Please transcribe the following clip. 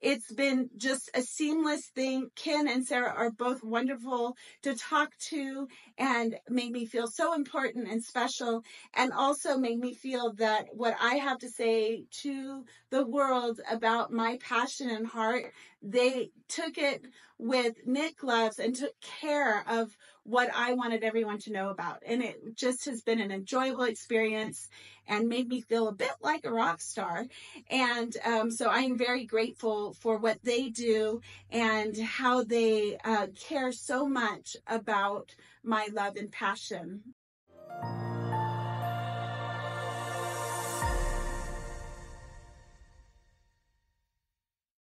it's been just a seamless thing. Ken and Sarah are both wonderful to talk to and made me feel so important and special and also made me feel that what I have to say to the world about my passion and heart, they took it with knit gloves and took care of what I wanted everyone to know about. And it just has been an enjoyable experience and made me feel a bit like a rock star. And um, so I am very grateful for what they do and how they uh, care so much about my love and passion.